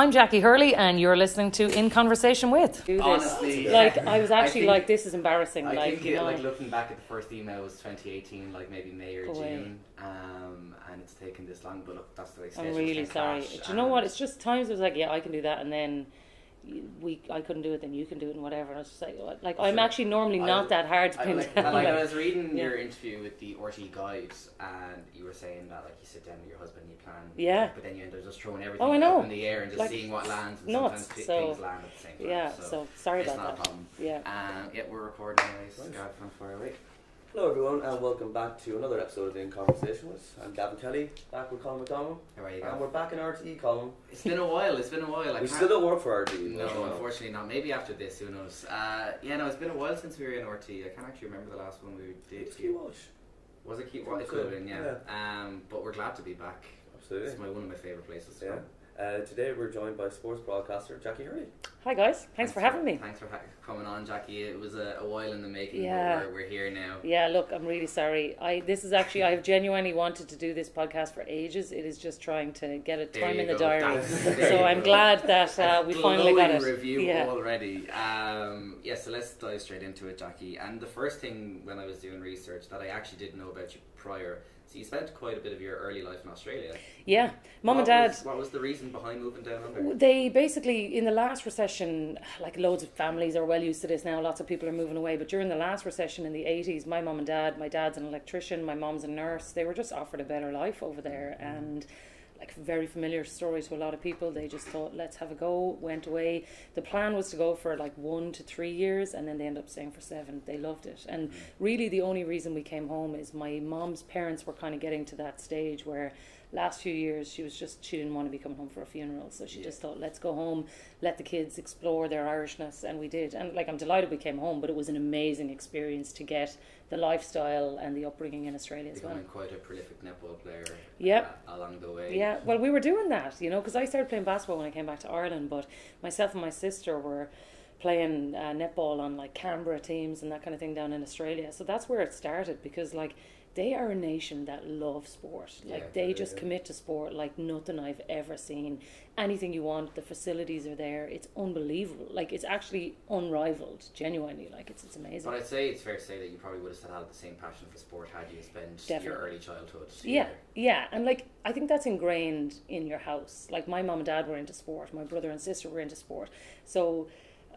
I'm Jacqui Hurley, and you're listening to In Conversation with. Do this. Honestly, like I was I actually think- like, this is embarrassing. I like think you it, know, like looking back at the first email was 2018, like maybe May or Go. June, um, and it's taken this long. But look, that's the way I'm really sorry. Do you know what? It's just times it was like, yeah, I can do that, and then you- we I couldn't do it, then you can do it, and whatever. And I was just like, what- like I'm Sure. actually normally I- not that hard to I, pin like, down. like, like- I was reading Yeah. your interview with the RT guys, and you were saying that like you sit down with your husband, you plan, Yeah. but then you end up just throwing everything Oh, I know. up in the air and just Like, seeing what lands, and nuts, sometimes so- things land at the same time. yeah, so, so sorry it's about not that. a problem. Yeah. Um, yeah, we're recording anyways. Nice. God, from far away. Hello everyone and welcome back to another episode of the In Conversation with. I'm Gavin Kelly, back with Colin McDonald. How are you? And we're back in RTE Colin. It's been a while. It's been a while. I we still don't work for RTE. No, well. unfortunately not. Maybe after this, who knows? Uh, yeah, no, it's been a while since we were in RT. I can't actually remember the last one we did. It's Key Watch. Was it I think It could have been, yeah. Um, but we're glad to be back. Absolutely. It's my one of my favourite places. Yeah. go. Uh, today we're joined by sports broadcaster Jacqui Hurley. Hi guys, thanks, for having me. Thanks for ha- coming on, Jacqui. It was a, a while in the making, Yeah. but we're, we're here now. Yeah, look, I'm really sorry. I this is actually I've genuinely wanted to do this podcast for ages. It is just trying to get a There time you in the go. diary. That's- So I'm go. glad that uh, we finally got Glowing it. review yeah. already. Um, yeah, so let's dive straight into it, Jacqui. And the first thing when I was doing research that I actually didn't know about you prior, so you spent quite a bit of your early life in Australia. Yeah, mum and dad. was- what was the reason behind moving down under? They basically, in the last recession, like loads of families are well used to this now. Lots of people are moving away. But during the last recession in the 80s, my mum and dad, my dad's an electrician, my mom's a nurse, they were just offered a better life over there. Mm-hmm. And like very familiar story to a lot of people. They just thought, let's have a go, went away. The plan was to go for like one to three years, and then they ended up staying for seven. They loved it. And mm. really, the only reason we came home is my mom's parents were kind of getting to that stage where last few years she was just she didn't want to be coming home for a funeral so she Yeah. just thought let's go home let the kids explore their irishness and we did and like i'm delighted we came home but it was an amazing experience to get the lifestyle and the upbringing in australia as well Becoming quite a prolific netball player Yep. uh, along the way. yeah, well, we were doing that, you know, because I started playing basketball when I came back to Ireland, but myself and my sister were playing uh, netball on like Canberra teams and that kind of thing down in Australia. So that's where it started because, like, they are a nation that love sport. Like, Yeah, they just yeah. commit to sport like nothing I've ever seen. Anything you want, the facilities are there. It's unbelievable. Like, it's actually unrivaled, genuinely. Like, it's, it's amazing. But I'd say it's fair to say that you probably would have still had the same passion for sport had you spent your early childhood. Yeah, together. yeah, and like I think that's ingrained in your house. Like my mom and dad were into sport, my brother and sister were into sport, so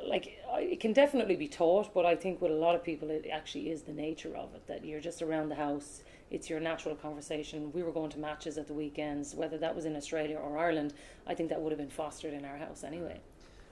like it can definitely be taught. But I think with a lot of people, it actually is the nature of it that you're just around the house. It's your natural conversation. We were going to matches at the weekends, whether that was in Australia or Ireland. I think that would have been fostered in our house anyway.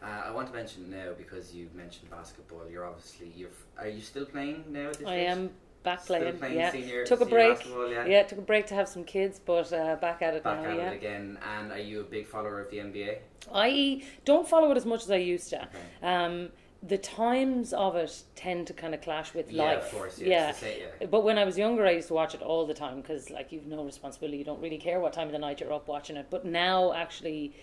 Uh, I want to mention now because you mentioned basketball. You're obviously you're. Are you still playing now? At this I stage? am back playing. yeah, senior- took a senior break. yeah. Yeah, took a break to have some kids, but uh, back at it Back now. at yeah. it again. And are you a big follower of the NBA? I don't follow it as much as I used to. Okay. Um, the times of it tend to kind of clash with Yeah, life. of course. Yeah. yeah. yeah. But when I was younger, I used to watch it all the time because, like, you've no responsibility. You don't really care what time of the night you're up watching it. But now, actually,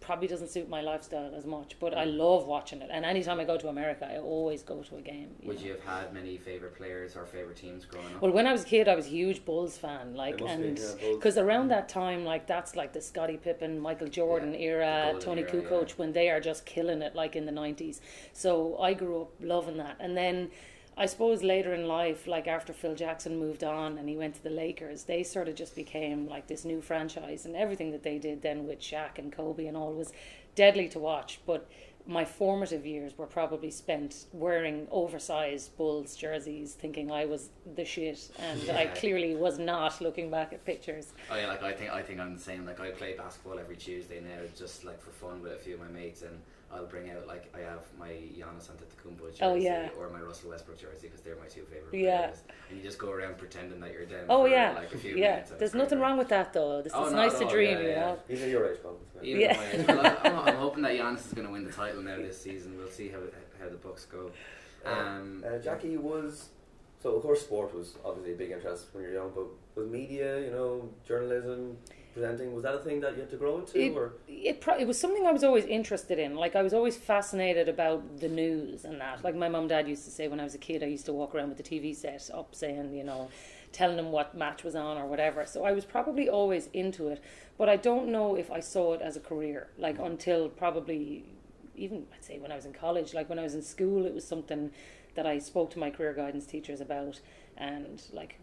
probably doesn't suit my lifestyle as much. But I Mm. love watching it. And anytime I go to America, I always go to a game. Would know. you have had many favorite players or favorite teams growing up? Well, when I was a kid, I was a huge Bulls fan. Like, and yeah, because around that time, like that's like the Scottie Pippen, Michael Jordan Yeah, era, Toni era, Kukoc, yeah. when they are just killing it, like in the nineties. So I grew up loving that, and then. I suppose later in life, like after Phil Jackson moved on and he went to the Lakers, they sort of just became like this new franchise, and everything that they did then with Shaq and Kobe and all was deadly to watch. But my formative years were probably spent wearing oversized Bulls jerseys, thinking I was the shit, and I clearly was not. Looking back at pictures, Oh yeah, like I think I think I'm the same. Like I play basketball every Tuesday now, just like for fun with a few of my mates, and I'll bring out like I have my Giannis Antetokounmpo jersey Oh, yeah. or my Russell Westbrook jersey because they're my two favorite Yeah. players. And you just go around pretending that you're down. oh for, yeah, like a few yeah. minutes. There's nothing wrong with that though. This Oh, is nice to dream, yeah, you yeah. know. He's at your age, Colin. Yeah. age. Well, I- I'm, I'm hoping that Giannis is going to win the title now this season. We'll see how how the Bucks go. Um, Uh, Jacqui was so of course sport was obviously a big interest when you're young, but was media, you know, journalism, presenting was that a thing that you had to grow into, It- or it pro- it was something I was always interested in. Like I was always fascinated about the news and that. Like my mum and dad used to say when I was a kid, I used to walk around with the TV set up saying, you know, telling them what match was on or whatever. So I was probably always into it, but I don't know if I saw it as a career. Like mm-hmm. until probably even I'd say when I was in college. Like when I was in school, it was something that I spoke to my career guidance teachers about, and like.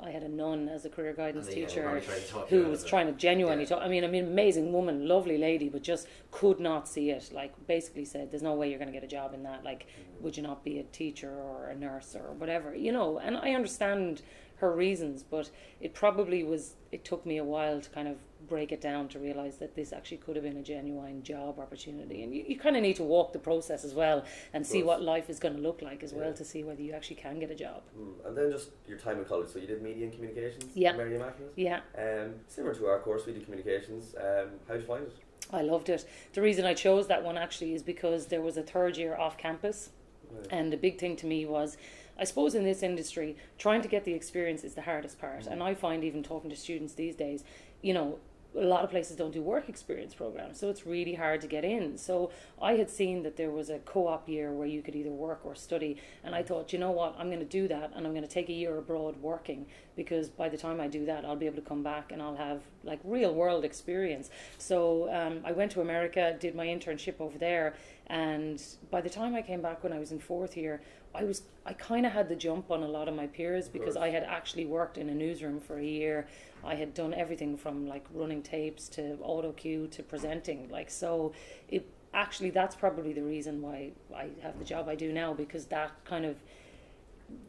I had a nun as a career guidance uh, teacher probably tried to talk you who was trying to genuinely Yeah. talk. I mean, I mean, amazing woman, lovely lady, but just could not see it. Like, basically said, "There's no way you're going to get a job in that. Like, would you not be a teacher or a nurse or whatever?" You know. And I understand her reasons, but it probably was. It took me a while to kind of break it down to realize that this actually could have been a genuine job opportunity. And you, you kind of need to walk the process as well and see what life is going to look like as well to see whether you actually can get a job. Mm, and then just your time in college. So you did media and communications. Yeah. Mary Immaculate. Yeah. Um, similar to our course, we do communications. Um, how did you find it? I loved it. The reason I chose that one actually is because there was a third year off campus, Right. and the big thing to me was, I suppose in this industry, trying to get the experience is the hardest part. And I find even talking to students these days, you know, a lot of places don't do work experience programs, so it's really hard to get in. So I had seen that there was a co-op year where you could either work or study, and I thought, you know what, I'm going to do that, and I'm going to take a year abroad working because by the time I do that, I'll be able to come back and I'll have like real world experience. So um, I went to America, did my internship over there, and by the time I came back when I was in fourth year, I was I kind of had the jump on a lot of my peers because. I had actually worked in a newsroom for a year. I had done everything from like running tapes to auto cue to presenting. Like so, it actually that's probably the reason why I have the job I do now because that kind of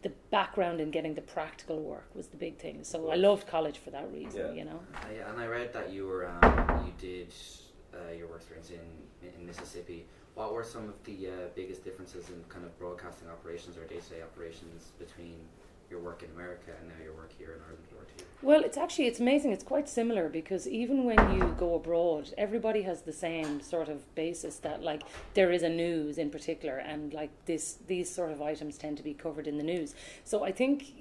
the background in getting the practical work was the big thing. So I loved college for that reason. Yeah. You know. Yeah, and I read that you were um, you did uh, your work experience in in Mississippi. What were some of the uh, biggest differences in kind of broadcasting operations or day to day operations between your work in America and now your work here in Ireland or two? Well, it's actually it's amazing. It's quite similar because even when you go abroad, everybody has the same sort of basis that like there is a news in particular, and like this these sort of items tend to be covered in the news. So I think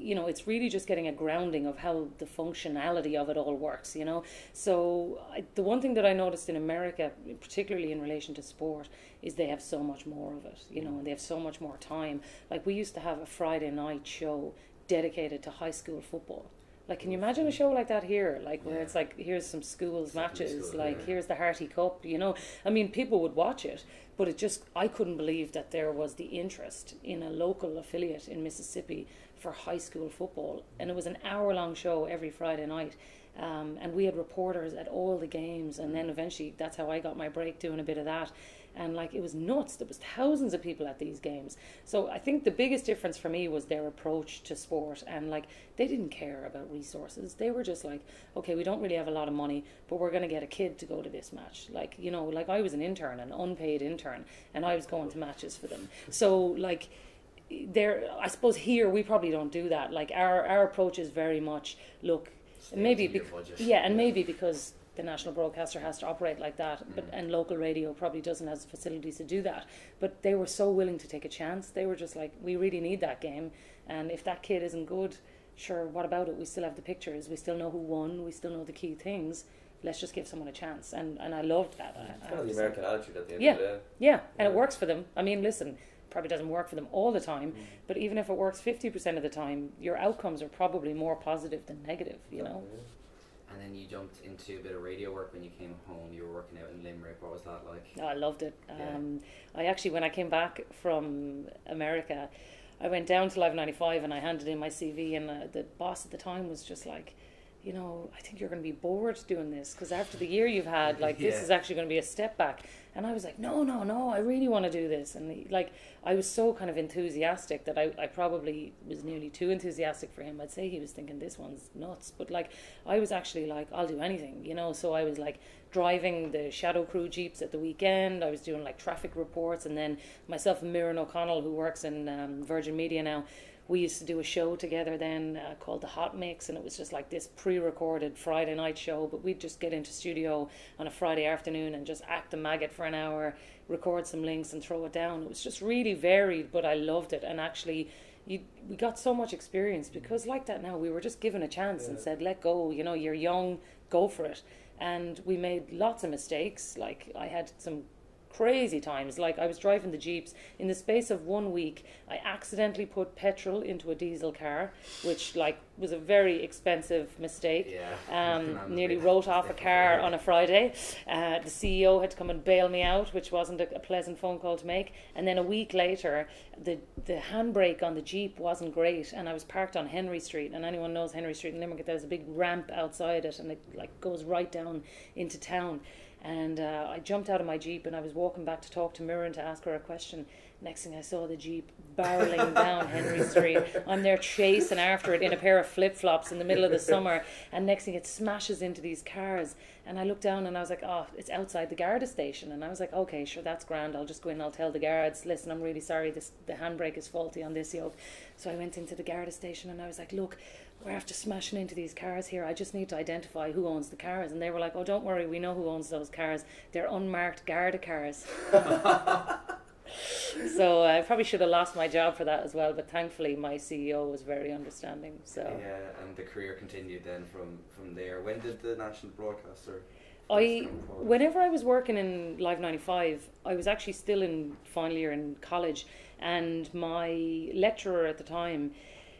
you know it's really just getting a grounding of how the functionality of it all works. You know, so I, the one thing that I noticed in America, particularly in relation to sport, is they have so much more of it. You know, and they have so much more time. Like we used to have a Friday night show dedicated to high school football. Like, can you imagine a show like that here? Like, where Yeah. it's like, here's some schools matches, school, like, yeah. here's the Harty Cup, you know? I mean, people would watch it, but it just, I couldn't believe that there was the interest in a local affiliate in Mississippi for high school football. And it was an hour long show every Friday night. Um, and we had reporters at all the games. And then eventually, that's how I got my break doing a bit of that and like it was nuts there was thousands of people at these games so i think the biggest difference for me was their approach to sport and like they didn't care about resources they were just like okay we don't really have a lot of money but we're going to get a kid to go to this match like you know like i was an intern an unpaid intern and i was going to matches for them so like there i suppose here we probably don't do that. Like our our approach is very much look Stay maybe bec- yeah and maybe because the national broadcaster has to operate like that but Mm. and local radio probably doesn't have the facilities to do that. But they were so willing to take a chance. They were just like we really need that game. And if that kid isn't good sure what about it? We still have the pictures we still know who won. We still know the key things. Let's just give someone a chance. And and I loved that. I, I kind have of the. American attitude at the end Yeah. of the day. yeah and it works for them. I mean listen probably doesn't work for them all the time Mm. but even if it works 50% of the time your outcomes are probably more positive than negative you know And then you jumped into a bit of radio work when you came home. You were working out in Limerick. What was that like? Oh, I loved it. Yeah. Um, I actually, when I came back from America, I went down to Live 95 and I handed in my CV, and uh, the boss at the time was just like, you know, I think you're going to be bored doing this because after the year you've had, like, this is actually going to be a step back. And I was like, no, no, no, I really want to do this. And like, I was so kind of enthusiastic that I, I probably was nearly too enthusiastic for him. I'd say he was thinking this one's nuts, but like, I was actually like, I'll do anything, you know. So I was like driving the shadow crew jeeps at the weekend. I was doing like traffic reports, and then myself and Muireann O'Connell, who works in um, Virgin Media now, we used to do a show together then uh, called the Hot Mix, and it was just like this pre-recorded Friday night show. But we'd just get into studio on a Friday afternoon and just act the maggot for an hour, record some links, and throw it down. It was just really varied, but I loved it. And actually, you we got so much experience because like that now we were just given a chance and said let go you know you're young go for it and we made lots of mistakes like i had some crazy times like i was driving the jeeps in the space of one week i accidentally put petrol into a diesel car which like was a very expensive mistake Yeah. um, nearly wrote off a car on a Friday. Uh, the CEO had to come and bail me out, which wasn't a, a pleasant phone call to make. And then a week later, the the handbrake on the Jeep wasn't great, and I was parked on Henry Street. And anyone knows Henry Street in Limerick, there's a big ramp outside it, and it like goes right down into town. And uh, I jumped out of my Jeep and I was walking back to talk to Muireann to ask her a question. Next thing I saw the Jeep barreling down Henry Street. I'm there chasing after it in a pair of flip flops in the middle of the summer. And next thing it smashes into these cars. And I looked down and I was like, oh, it's outside the Garda station. And I was like, okay, sure, that's grand. I'll just go in and I'll tell the guards, listen, I'm really sorry, this the handbrake is faulty on this yoke. So I went into the Garda station and I was like, look, we're after smashing into these cars here. I just need to identify who owns the cars. And they were like, oh, don't worry, we know who owns those cars. They're unmarked Garda cars. so uh, I probably should have lost my job for that as well. But thankfully, my CEO was very understanding. So Yeah, and the career continued then from from there. When did the national broadcaster? I, first come forward? whenever I was working in Live 95, I was actually still in final year in college, and my lecturer at the time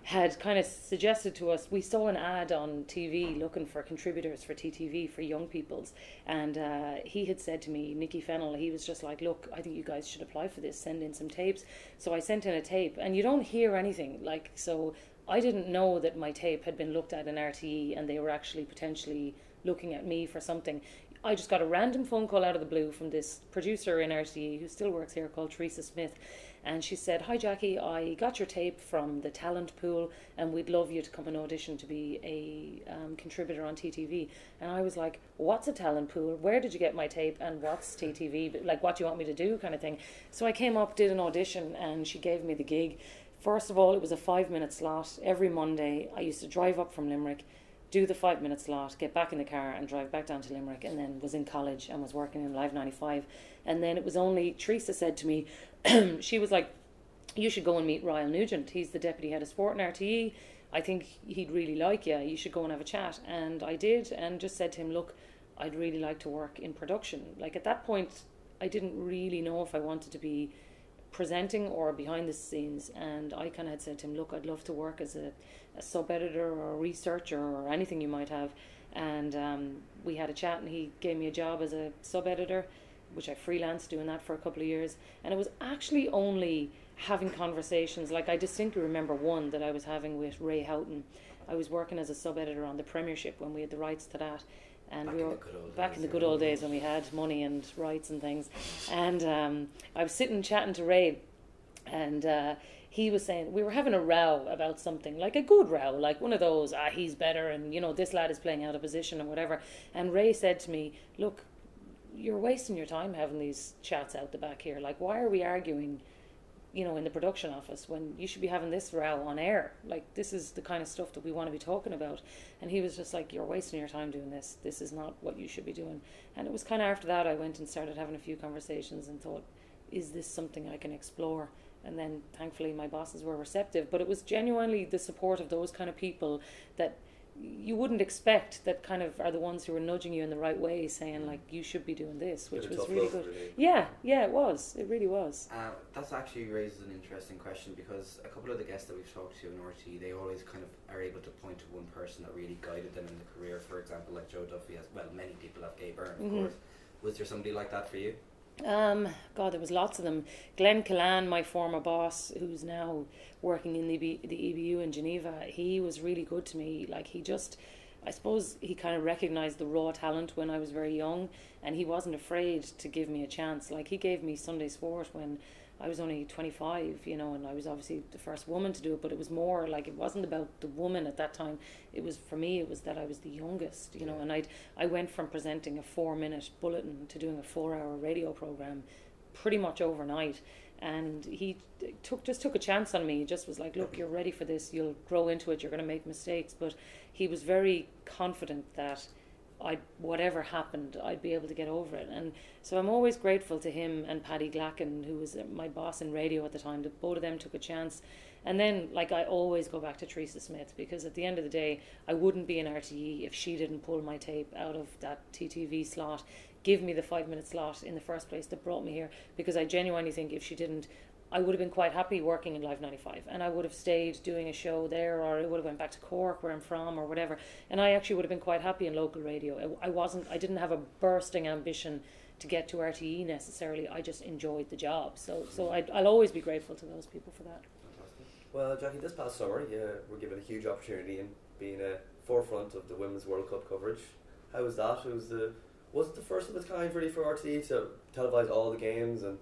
had kind of suggested to us we saw an ad on TV looking for contributors for TTV for young people's and uh, he had said to me Nicky Fennell he was just like look I think you guys should apply for this send in some tapes so I sent in a tape and you don't hear anything like so I didn't know that my tape had been looked at in RTE and they were actually potentially looking at me for something. I just got a random phone call out of the blue from this producer in RTE who still works here called Teresa Smith. And she said, Hi Jacqui, I got your tape from the talent pool and we'd love you to come and audition to be a um, contributor on TTV. And I was like, What's a talent pool? Where did you get my tape? And what's TTV? Like, what do you want me to do? kind of thing. So I came up, did an audition, and she gave me the gig. First of all, it was a five minute slot every Monday. I used to drive up from Limerick, do the five minute slot, get back in the car and drive back down to Limerick, and then was in college and was working in Live 95. And then it was only, Teresa said to me, she was like, You should go and meet Ryle Nugent. He's the deputy head of sport in RTE. I think he'd really like you. You should go and have a chat. And I did, and just said to him, Look, I'd really like to work in production. Like at that point, I didn't really know if I wanted to be presenting or behind the scenes and I kind of had said to him look I'd love to work as a, a sub editor or a researcher or anything you might have and um, we had a chat and he gave me a job as a sub editor which I freelanced doing that for a couple of years. And it was actually only having conversations like I distinctly remember one that I was having with Ray Houghton. I was working as a sub editor on the Premiership when we had the rights to that. And Back we in were the good old back days, in the good old days when we had money and rights and things. And um, I was sitting chatting to Ray and uh, he was saying we were having a row about something like a good row like one of those ah he's better and you know this lad is playing out of position or whatever. And Ray said to me look you're wasting your time having these chats out the back here. Like why are we arguing you know in the production office when you should be having this row on air? Like this is the kind of stuff that we want to be talking about. And he was just like you're wasting your time doing this. This is not what you should be doing. And it was kind of after that I went and started having a few conversations and thought is this something I can explore? And then thankfully my bosses were receptive but it was genuinely the support of those kind of people that you wouldn't expect that kind of are the ones who are nudging you in the right way saying like you should be doing this which was really good really. yeah yeah it was it really was Uh, that's actually raises an interesting question because a couple of the guests that we've talked to in RT, they always kind of are able to point to one person that really guided them in the career. For example, like Joe Duffy as well, many people have Gay Byrne, of Mhm. course. Was there somebody like that for you? Um, God, there was lots of them. Glen Killane, my former boss, who's now working in the, EB, the EBU in Geneva, he was really good to me. Like he just, I suppose he kind of recognized the raw talent when I was very young, and he wasn't afraid to give me a chance. Like he gave me Sunday Sport when I was only 25, you know, and I was obviously the first woman to do it, but it was more like it wasn't about the woman at that time. It was for me, it was that I was the youngest, you know, and I'd, I went from presenting a four minute bulletin to doing a four hour radio program pretty much overnight. And he took just took a chance on me. He just was like, "Look, you're ready for this. You'll grow into it. You're going to make mistakes." But he was very confident that I whatever happened, I'd be able to get over it. And so I'm always grateful to him and Paddy Glackin, who was uh, my boss in radio at the time. That both of them took a chance. And then, like I always go back to Teresa Smith because at the end of the day, I wouldn't be in RTE if she didn't pull my tape out of that TTV slot, give me the five minute slot in the first place that brought me here. Because I genuinely think if she didn't, I would have been quite happy working in Live 95 and I would have stayed doing a show there or I would have went back to Cork where I'm from or whatever. And I actually would have been quite happy in local radio. I, wasn't I didn't have a bursting ambition to get to RTE necessarily. I just enjoyed the job. So so i will always be grateful to those people for that. Well Jacqui this past summer you were given a huge opportunity in being a forefront of the Women's World Cup coverage. How was that? It was the was it the first of its kind really for RTE to televise all the games and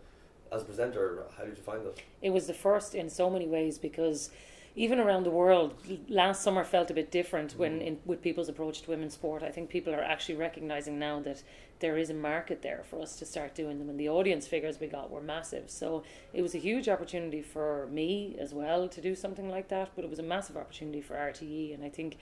as a presenter, how did you find it? It was the first in so many ways because even around the world, last summer felt a bit different mm. when in, with people's approach to women's sport. I think people are actually recognizing now that there is a market there for us to start doing them, and the audience figures we got were massive. So it was a huge opportunity for me as well to do something like that, but it was a massive opportunity for RTE, and I think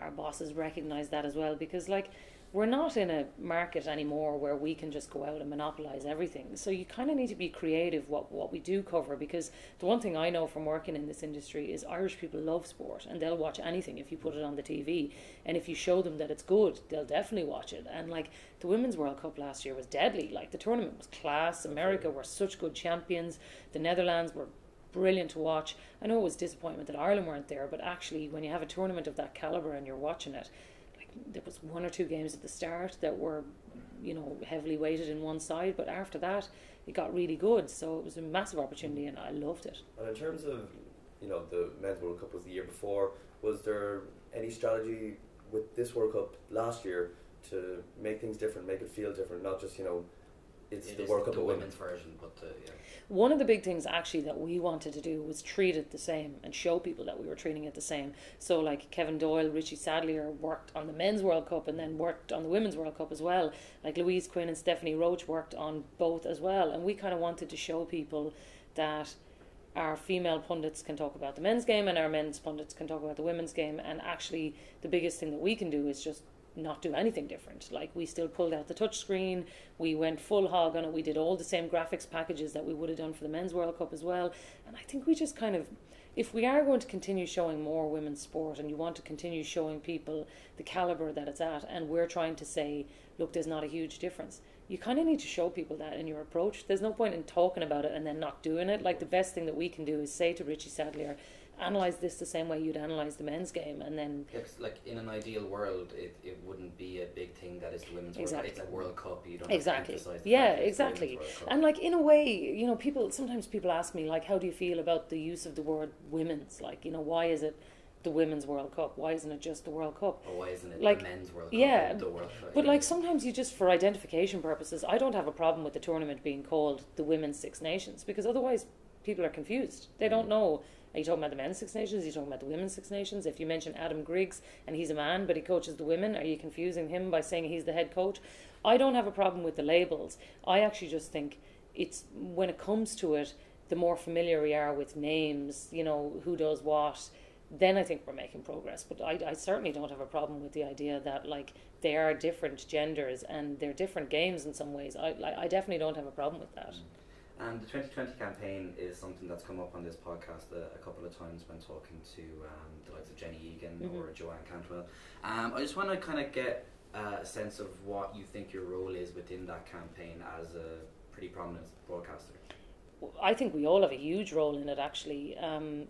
our bosses recognized that as well because like we're not in a market anymore where we can just go out and monopolize everything. So you kind of need to be creative what what we do cover because the one thing I know from working in this industry is Irish people love sport and they'll watch anything if you put it on the TV and if you show them that it's good, they'll definitely watch it. And like the Women's World Cup last year was deadly. Like the tournament was class. America were such good champions. The Netherlands were brilliant to watch. I know it was disappointment that Ireland weren't there, but actually when you have a tournament of that caliber and you're watching it there was one or two games at the start that were, you know, heavily weighted in one side, but after that, it got really good. So it was a massive opportunity, and I loved it. And in terms of, you know, the men's World Cup was the year before. Was there any strategy with this World Cup last year to make things different, make it feel different, not just you know it's it the World Cup the women's version, but uh, yeah. One of the big things actually that we wanted to do was treat it the same and show people that we were treating it the same. So like Kevin Doyle, Richie Sadlier worked on the men's World Cup and then worked on the women's World Cup as well. Like Louise Quinn and Stephanie Roche worked on both as well, and we kind of wanted to show people that our female pundits can talk about the men's game and our men's pundits can talk about the women's game and actually the biggest thing that we can do is just not do anything different. Like we still pulled out the touchscreen, we went full hog on it, we did all the same graphics packages that we would have done for the men's World Cup as well. And I think we just kind of if we are going to continue showing more women's sport and you want to continue showing people the caliber that it's at and we're trying to say look there's not a huge difference you kind of need to show people that in your approach there's no point in talking about it and then not doing it like the best thing that we can do is say to richie sadlier analyze this the same way you'd analyze the men's game, and then like in an ideal world, it, it wouldn't be a big thing that is the women's exactly. world. It's a World Cup. You don't exactly. yeah, exactly. And like in a way, you know, people sometimes people ask me like, how do you feel about the use of the word women's? Like, you know, why is it? the women's World Cup. Why isn't it just the World Cup? Or why isn't it like, the men's World Cup? Yeah, the World Cup? But like sometimes you just for identification purposes, I don't have a problem with the tournament being called the Women's Six Nations because otherwise people are confused. They don't mm. know are you talking about the men's Six Nations? Are you talking about the women's Six Nations? If you mention Adam Griggs and he's a man but he coaches the women, are you confusing him by saying he's the head coach? I don't have a problem with the labels. I actually just think it's when it comes to it, the more familiar we are with names, you know, who does what, then I think we're making progress. But I, I certainly don't have a problem with the idea that like they are different genders and they're different games in some ways. I, I definitely don't have a problem with that. Mm. And the 2020 campaign is something that's come up on this podcast a, a couple of times when talking to um, the likes of Jenny Egan mm-hmm. or Joanne Cantwell. Um, I just want to kind of get uh, a sense of what you think your role is within that campaign as a pretty prominent broadcaster. I think we all have a huge role in it, actually. Um,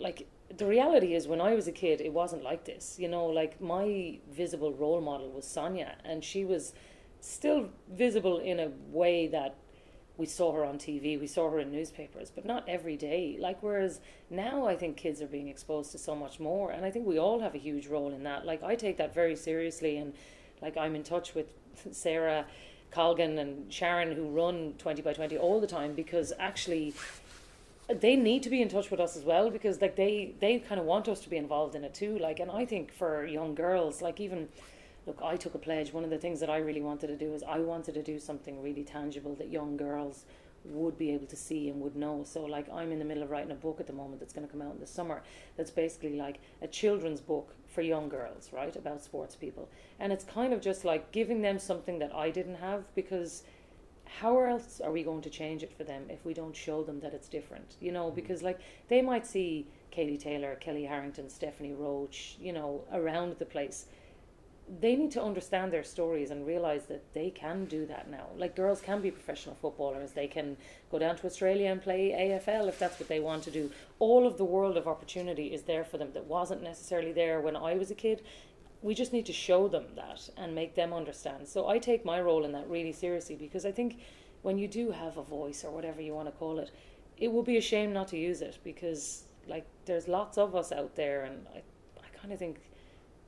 like, the reality is, when I was a kid, it wasn't like this. You know, like, my visible role model was Sonia, and she was still visible in a way that we saw her on TV, we saw her in newspapers, but not every day. Like, whereas now I think kids are being exposed to so much more, and I think we all have a huge role in that. Like, I take that very seriously, and like, I'm in touch with Sarah Colgan and Sharon who run 20 by 20 all the time because actually they need to be in touch with us as well because like they they kind of want us to be involved in it too like and i think for young girls like even look, I took a pledge. One of the things that I really wanted to do is I wanted to do something really tangible that young girls would be able to see and would know. So, like, I'm in the middle of writing a book at the moment that's going to come out in the summer that's basically like a children's book for young girls, right, about sports people. And it's kind of just like giving them something that I didn't have because how else are we going to change it for them if we don't show them that it's different? You know, mm-hmm. because like they might see Katie Taylor, Kellie Harrington, Stephanie Roche, you know, around the place they need to understand their stories and realize that they can do that now. Like girls can be professional footballers, they can go down to Australia and play AFL if that's what they want to do. All of the world of opportunity is there for them that wasn't necessarily there when I was a kid. We just need to show them that and make them understand. So I take my role in that really seriously because I think when you do have a voice or whatever you want to call it, it will be a shame not to use it because like there's lots of us out there and I, I kind of think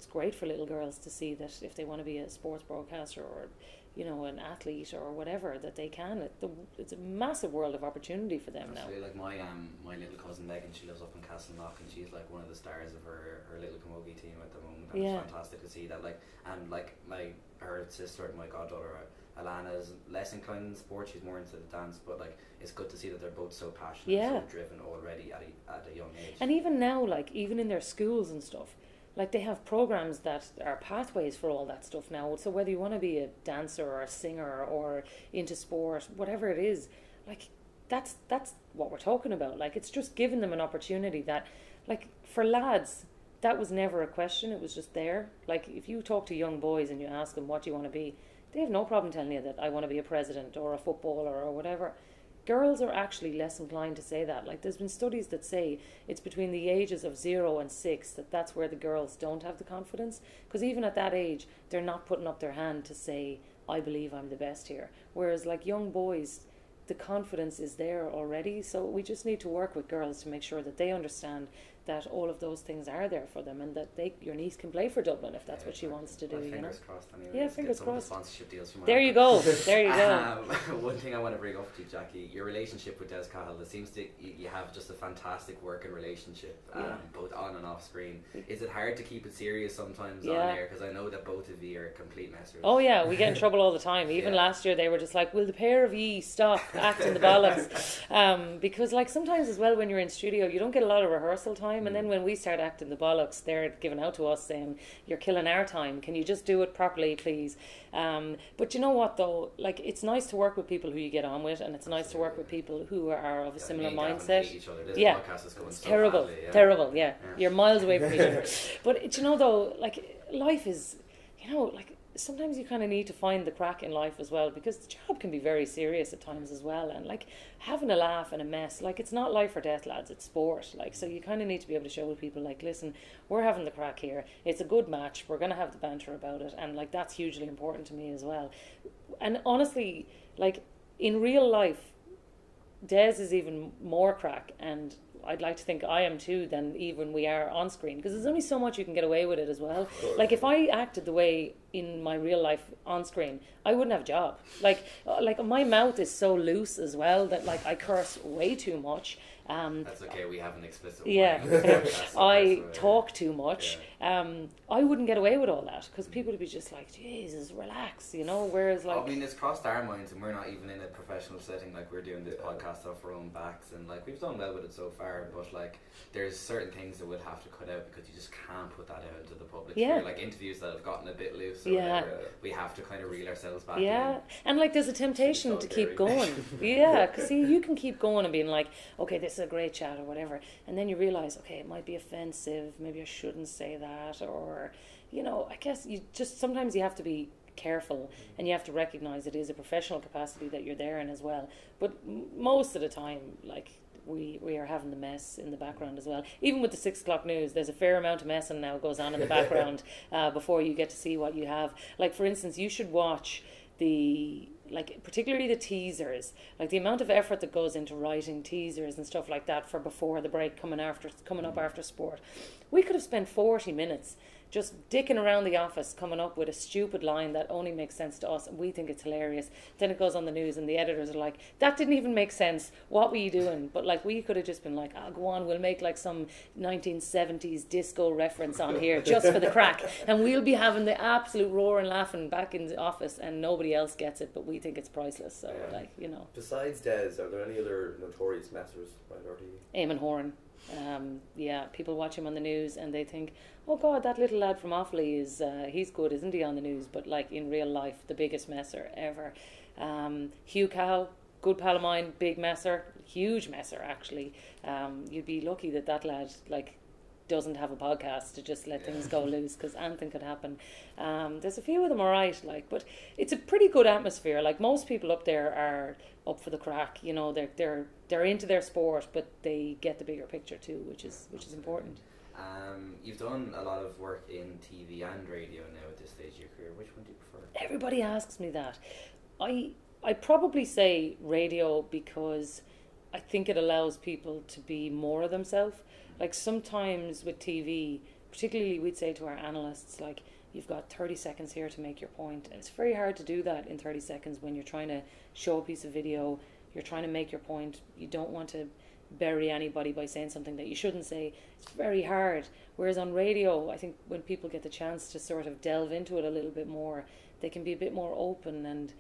it's great for little girls to see that if they want to be a sports broadcaster or you know an athlete or whatever that they can it, the, it's a massive world of opportunity for them Absolutely. now like my um my little cousin Megan she lives up in Castleknock and she's like one of the stars of her her little camogie team at the moment and Yeah. it's fantastic to see that like and like my her sister and my goddaughter Alana is less inclined in sports she's more into the dance but like it's good to see that they're both so passionate Yeah. and so driven already at a, at a young age and even now like even in their schools and stuff like they have programs that are pathways for all that stuff now. So whether you want to be a dancer or a singer or into sport whatever it is like that's that's what we're talking about. Like it's just giving them an opportunity that like for lads that was never a question. It was just there. Like if you talk to young boys and you ask them what do you want to be they have no problem telling you that i want to be a president or a footballer or whatever girls are actually less inclined to say that. Like there's been studies that say it's between the ages of 0 and 6 that that's where the girls don't have the confidence because even at that age they're not putting up their hand to say i believe i'm the best here. Whereas like young boys the confidence is there already. So we just need to work with girls to make sure that they understand that all of those things are there for them and that they your niece can play for Dublin if that's Yeah, what she wants to do Well, you know fingers crossed anyway Yeah, fingers of the crossed. sponsorship deals from there you go there you go Um, one thing I want to bring up to you, Jacqui, your relationship with Des Cahill. It seems that you, have just a fantastic working relationship, um, Yeah. both on and off screen. Is it hard to keep it serious sometimes Yeah. on air? Because I know that both of you are complete messers. Oh yeah, we get in trouble all the time. Even last year, they were just like, "Will the pair of ye stop acting the bollocks?" Um, because like sometimes as well, when you're in studio, you don't get a lot of rehearsal time, and then Mm. when we start acting the bollocks, they're giving out to us saying, "You're killing our time. Can you just do it properly, please?" Um, but you know what though? Like it's nice to work with people who you get on with, and it's nice to work with people who are of a Yeah, similar me and Gavin mindset. Each other. This Yeah. podcast is going It's so terrible, badly, yeah. terrible. Yeah. Yeah. you're miles away from each other. But you know, though, like life is, you know, like sometimes you kind of need to find the crack in life as well because the job can be very serious at times as well. And like having a laugh and a mess, like it's not life or death, lads. It's sport. Like so, you kind of need to be able to show people, like, listen, we're having the crack here. It's a good match. We're gonna have the banter about it, and like that's hugely important to me as well. And honestly, like in real life, Des is even more crack, and I'd like to think I am too than even we are on screen because there's only so much you can get away with it as well. Like if I acted the way in my real life on screen, I wouldn't have a job. Like uh, like my mouth is so loose as well that like I curse way too much. Um, That's okay. We have an explicit. yeah, warning. That's the I talk too much. Um, I wouldn't get away with all that because people would be just like, Jesus, relax, you know. Whereas like, I mean, it's crossed our minds, and we're not even in a professional setting. Like we're doing this podcast off our own backs, and like we've done well with it so far. But like, there's certain things that we'll have to cut out because you just can't put that out into the public. Yeah. sphere. like interviews that have gotten a bit loose. Yeah. whatever, we have to kind of reel ourselves back. Yeah, in. and like there's a temptation so to keep going. yeah, because see, you can keep going and being like, okay, this is a great chat or whatever, and then you realize, okay, it might be offensive. Maybe I shouldn't say that, or you know, I guess you just sometimes you have to be careful and you have to recognize it is a professional capacity that you're there in as well. But m- most of the time, like. We, we are having the mess in the background as well. Even with the six o'clock news, there's a fair amount of messing now goes on in the background uh, before you get to see what you have. Like for instance, you should watch the like particularly the teasers like the amount of effort that goes into writing teasers and stuff like that for before the break coming after coming up after sport. We could have spent 40 minutes just dicking around the office, coming up with a stupid line that only makes sense to us, and we think it's hilarious. Then it goes on the news, and the editors are like, "That didn't even make sense. What were you doing?" But like, we could have just been like, "Ah, go on, we'll make like some 1970s disco reference on here just for the crack, and we'll be having the absolute roar and laughing back in the office, and nobody else gets it, but we think it's priceless." So Yeah. like, you know, Besides Des, are there any other notorious messers around RTE? Eamon Horan. Um, yeah, people watch him on the news and they think, "Oh God, that little lad from Offaly is uh, he's good, isn't he?" On the news, but like in real life, the biggest messer ever. Um, Hugh Cahill, good pal of mine, big messer, huge messer actually. Um, you'd be lucky that that lad like doesn't have a podcast to just let things go loose because anything could happen. Um, there's a few of them alright, like, but it's a pretty good atmosphere. Like most people up there are up for the crack. You know, they're they're they're into their sport, but they get the bigger picture too, which is which is important. Um, you've done a lot of work in TV and radio now at this stage of your career. Which one do you prefer? Everybody asks me that. I I probably say radio because I think it allows people to be more of themselves. Like sometimes with TV, particularly we'd say to our analysts, like you've got 30 seconds here to make your point. And it's very hard to do that in 30 seconds when you're trying to show a piece of video, you're trying to make your point. You don't want to bury anybody by saying something that you shouldn't say. It's very hard. Whereas on radio, I think when people get the chance to sort of delve into it a little bit more, they can be a bit more open and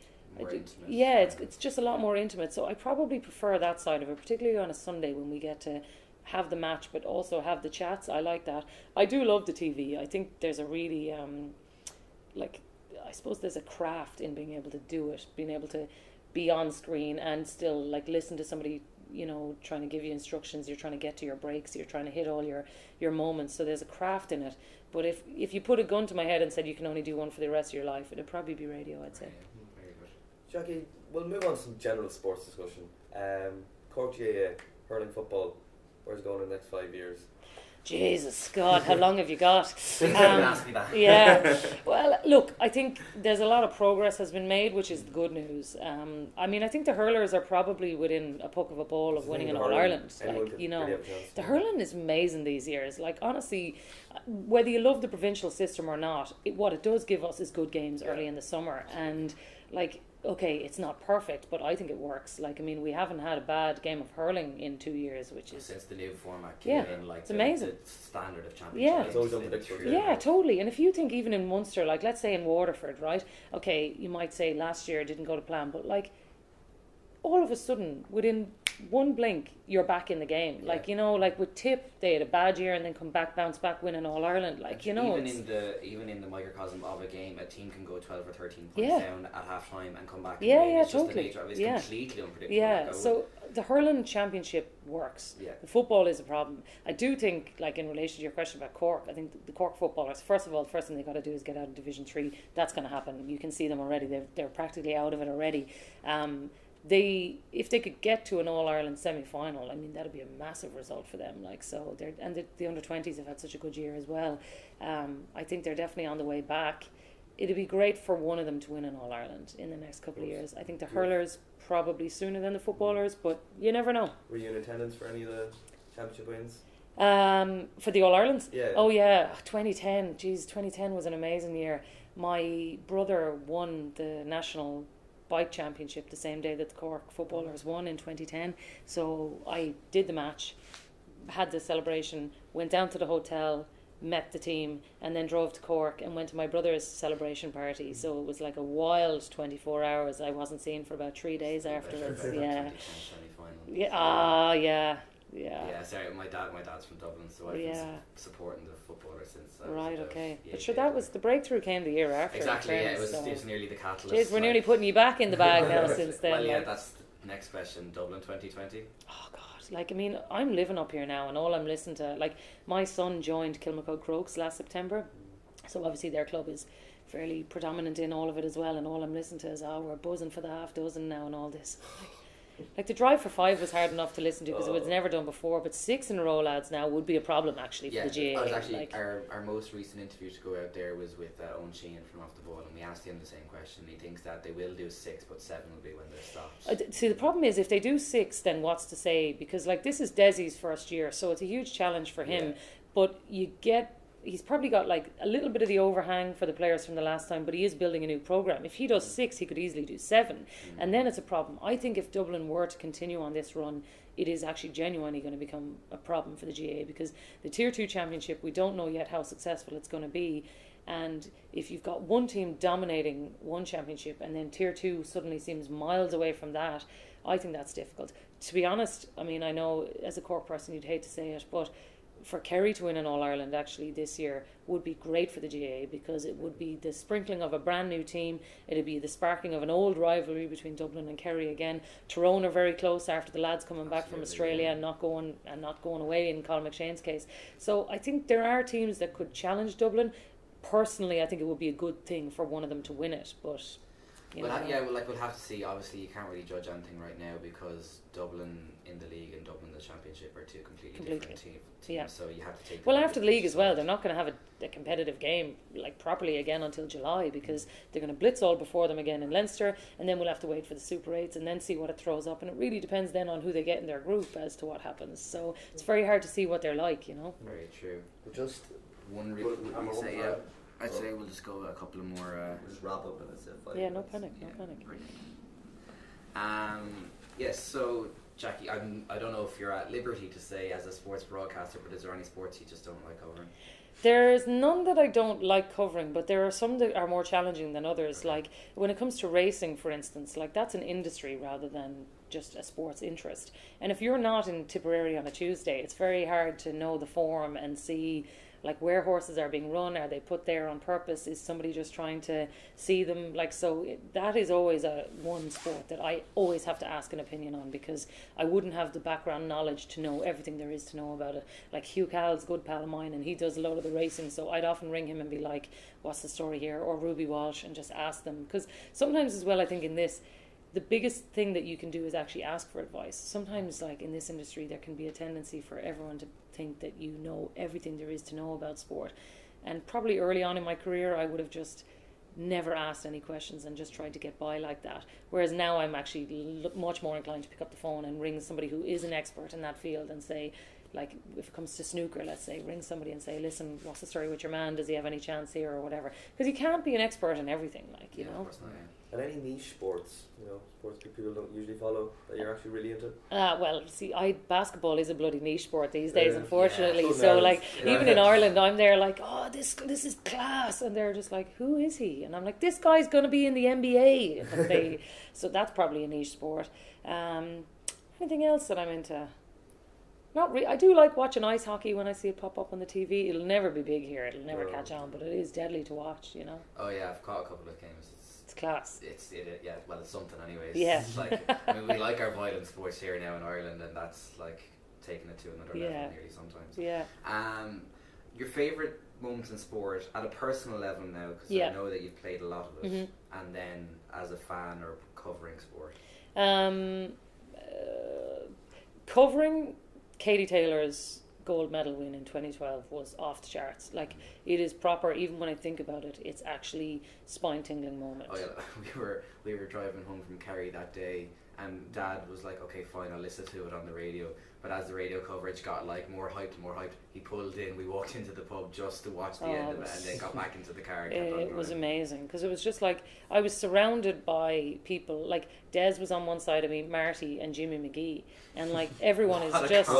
yeah, it's it's just a lot more intimate. So I probably prefer that side of it, particularly on a Sunday when we get to have the match, but also have the chats. I like that. I do love the TV. I think there's a really um, like I suppose there's a craft in being able to do it, being able to be on screen and still like listen to somebody you know trying to give you instructions you're trying to get to your breaks you're trying to hit all your your moments so there's a craft in it but if if you put a gun to my head and said you can only do one for the rest of your life it'd probably be radio i'd say. Jacqui, we'll move on to some general sports discussion. Um, Cork GAA, hurling football, where's it going in the next five years? jesus god how long have you got Um, don't ask me that. yeah. Well, look, I think there's a lot of progress has been made, which is the good news. Um, I mean, I think the hurlers are probably within a puck of a ball of winning in All Ireland. Like you know, really have a chance. the hurling is amazing these years. Like honestly, whether you love the provincial system or not, it, what it does give us is good games early in the summer. And like, okay, it's not perfect, but I think it works. Like, I mean, we haven't had a bad game of hurling in two years, which is Since the new format came Yeah, in, like it's the, amazing. the standard of championship. Yeah. It's always is unpredictable. Yeah, totally. And if you think even in Munster, like let's say in Waterford, right? Okay, you might say last year didn't go to plan, but like all of a sudden, within one blink, you're back in the game. Like you know, like with Tip, they had a bad year and then come back, bounce back, winning All Ireland. Like you know, even in the even in the microcosm of a game, a team can go twelve or thirteen points Yeah. down at half time and come back. and Yeah, win. yeah, it's just totally. the nature of it. It's Yeah. completely unpredictable. yeah. So the hurling championship works. Yeah. The football is a problem. I do think, like in relation to your question about Cork, I think the Cork footballers, first of all, the first thing they got to do is get out of Division Three. That's going to happen. You can see them already. They're they're practically out of it already. Um, they if they could get to an All Ireland semi final, I mean that'd be a massive result for them. Like so, they're and the, the under twenties have had such a good year as well. Um, I think they're definitely on the way back. It'd be great for one of them to win an All Ireland in the next couple of years. I think the Yeah. hurlers probably sooner than the footballers, but you never know. Were you in attendance for any of the championship wins? Um, for the All Irelands, Yeah. Oh yeah, 2010. Geez, 2010 was an amazing year. My brother won the national bike championship the same day that the Cork footballers won in 2010. So I did the match, had the celebration, went down to the hotel, met the team, and then drove to Cork and went to my brother's celebration party. So it was like a wild 24 hours. I wasn't seen for about three days afterwards. Yeah. Yeah. Ah, yeah. Yeah. Yeah, sorry, my dad. My dad's from Dublin, so I've been su- supporting the footballer since. I Right. Okay. eight But sure, years that was the breakthrough came the year after. exactly. Yeah, it was, so- it was nearly the catalyst. Jeez, we're like- nearly putting you back in the bag now since then. well, yeah, like, that's the next question. Dublin 2020. oh God, like I mean, I'm living up here now, and all I'm listening to, like, my son joined Kilmacud Crokes last September, so obviously their club is fairly predominant in all of it as well, and all I'm listening to is, oh, we're buzzing for the half dozen now and all this. Like the drive for five was hard enough to listen to because it was Oh. never done before, but six in a row, lads, now would be a problem actually for the was actually like, our, our most recent interview to go out there was with uh, Eoin Sheahan from Off the Ball, and we asked him the same question. He thinks that they will do six, but seven will be when they're stopped. Uh, d- See, the problem is if they do six, then what's to say? Because like this is Dessie's first year, so it's a huge challenge for him. Yeah. But you get he's probably got like a little bit of the overhang for the players from the last time, but he is building a new program. If he does mm. six, he could easily do seven, mm. and then it's a problem. I think if Dublin were to continue on this run, it is actually genuinely going to become a problem for the GAA because the Tier Two Championship, we don't know yet how successful it's going to be. And if you've got one team dominating one championship and then tier two suddenly seems miles away from that, I think that's difficult. To be honest, I mean, I know as a Cork person you'd hate to say it, but for Kerry to win in All Ireland actually this year would be great for the GAA because it would be the sprinkling of a brand new team. It'd be the sparking of an old rivalry between Dublin and Kerry again. Tyrone are very close after the lads coming back from Australia and not going and not going away in Cathal McShane's case. So I think there are teams that could challenge Dublin. Personally, I think it would be a good thing for one of them to win it, but you Well, know, ha- yeah, well, like we'll have to see. Obviously, you can't really judge anything right now because Dublin in the league and Dublin in the championship are two completely, Completely. different team, teams. Yeah. So you have to take. Well, after the league as well, they're not going to have a, a competitive game like properly again until July because they're going to blitz all before them again in Leinster, and then we'll have to wait for the Super Eights and then see what it throws up. And it really depends then on who they get in their group as to what happens. So it's very hard to see what they're like, you know. Very true. Just One re- I'm say, yeah. For- I'd say we'll just go a couple of more. Uh, we'll just wrap up and it's five Yeah, no minutes. panic, no yeah, panic. brilliant. Um, yes. So Jacqui, I'm. I don't know if you're at liberty to say as a sports broadcaster, but is there any sports you just don't like covering? There's none that I don't like covering, but there are some that are more challenging than others. Like when it comes to racing, for instance, like that's an industry rather than just a sports interest. And if you're not in Tipperary on a Tuesday, it's very hard to know the form and see like where horses are being run. Are they put there on purpose? Is somebody just trying to see them? Like so, it, that is always a one sport that I always have to ask an opinion on because I wouldn't have the background knowledge to know everything there is to know about it. Like Hugh a good pal of mine, and he does a lot of the racing. So I'd often ring him and be like, "What's the story here?" Or Ruby Walsh, and just ask them because sometimes as well, I think in this. The biggest thing that you can do is actually ask for advice. Sometimes, like in this industry, there can be a tendency for everyone to think that you know everything there is to know about sport. And probably early on in my career, I would have just never asked any questions and just tried to get by like that. Whereas now I'm actually l- much more inclined to pick up the phone and ring somebody who is an expert in that field and say, like, if it comes to snooker, let's say, ring somebody and say, listen, what's the story with your man? Does he have any chance here or whatever? Because you can't be an expert in everything, like, you yeah, know. Of course not. Yeah. And any niche sports, you know, sports that people don't usually follow that you're actually really into. Uh, well, see, I basketball is a bloody niche sport these days, Yeah. unfortunately. Yeah. So, like, Yeah. even in Ireland, I'm there like, oh, this this is class, and they're just like, who is he? And I'm like, this guy's going to be in the NBA. They, so that's probably a niche sport. Um, anything else that I'm into? Not really. I do like watching ice hockey when I see it pop up on the TV. It'll never be big here. It'll never No. catch on, but it is deadly to watch. You know, Oh yeah, I've caught a couple of games. It's class. it's it, yeah. Well, it's something anyways. Yeah. It's like I mean, we like our violent sports here now in Ireland, and that's like taking it to another Yeah. level nearly sometimes. Yeah. Um, your favorite moments in sport at a personal level now, because Yeah. I know that you've played a lot of it, Mhm. and then as a fan or covering sport. Um, uh, covering Katie Taylor's gold medal win in 2012 was off the charts. Like it is proper. Even when I think about it, it's actually spine tingling moment. Oh yeah, we were we were driving home from Kerry that day, and Dad was like, "Okay, fine, I'll listen to it on the radio." But as the radio coverage got like more hyped, more hyped, he pulled in. We walked into the pub just to watch the Oh, end of it, and then got back into the car. And It was amazing because it was just like I was surrounded by people. Like Des was on one side of me, Marty and Jimmy Magee, and like everyone is just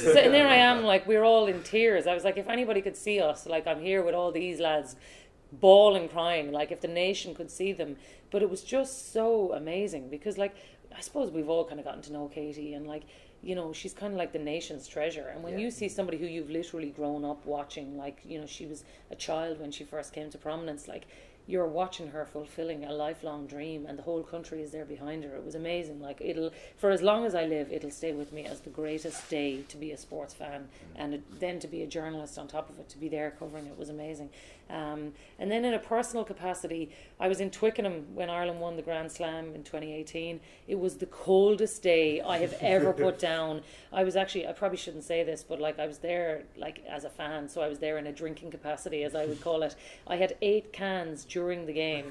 sitting there. I am like we're all in tears. I was like, if anybody could see us, like I'm here with all these lads, bawling, crying. Like if the nation could see them, but it was just so amazing because like I suppose we've all kind of gotten to know Katie and like you know she's kind of like the nation's treasure and when Yeah. you see somebody who you've literally grown up watching like you know she was a child when she first came to prominence like you're watching her fulfilling a lifelong dream and the whole country is there behind her. It was amazing. Like it'll for as long as i live it'll stay with me as the greatest day to be a sports fan and it, then to be a journalist on top of it to be there covering it was amazing. Um, and then in a personal capacity i was in twickenham when ireland won the grand slam in 2018 it was the coldest day i have ever put down. I was actually i probably shouldn't say this but like i was there like as a fan so i was there in a drinking capacity as i would call it. I had eight cans during the game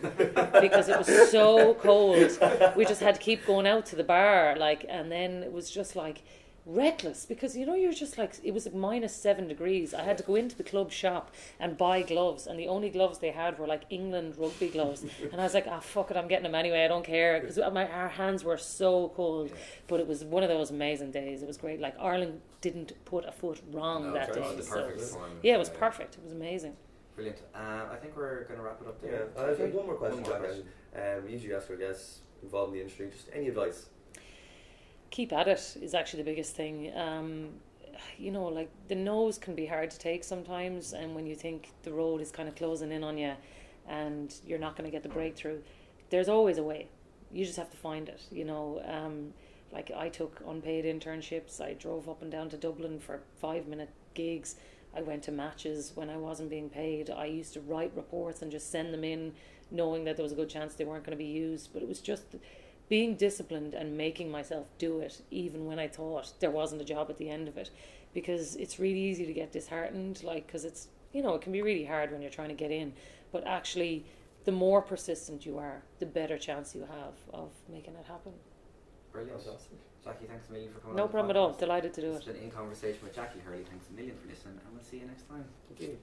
because it was so cold we just had to keep going out to the bar like and then it was just like reckless because you know you're just like it was minus seven degrees. I had to go into the club shop and buy gloves, and the only gloves they had were like England rugby gloves. and I was like, ah, fuck it, I'm getting them anyway. I don't care because my our hands were so cold. But it was one of those amazing days. It was great. Like Ireland didn't put a foot wrong No, that day. so perfect it was- storm. yeah, it was perfect. It was amazing. Brilliant. Uh, I think we're going to wrap it up Yeah, there. I have one more question, One more Jack. question. Um, we usually ask our guests involved in the industry just any advice. keep at it is actually the biggest thing. Um, you know, like the nose can be hard to take sometimes, and when you think the road is kind of closing in on you, and you're not going to get the breakthrough, there's always a way. You just have to find it. You know, um, like I took unpaid internships. I drove up and down to Dublin for five minute gigs. I went to matches when I wasn't being paid. I used to write reports and just send them in, knowing that there was a good chance they weren't going to be used. But it was just being disciplined and making myself do it even when I thought there wasn't a job at the end of it because it's really easy to get disheartened like because it's you know it can be really hard when you're trying to get in but actually the more persistent you are the better chance you have of making it happen Brilliant. Fantastic. Jacqui, thanks a million for coming no on the problem at all delighted to do It's it been in conversation with Jacqui Hurley. Thanks a million for listening, and we'll see you next time. Thank you.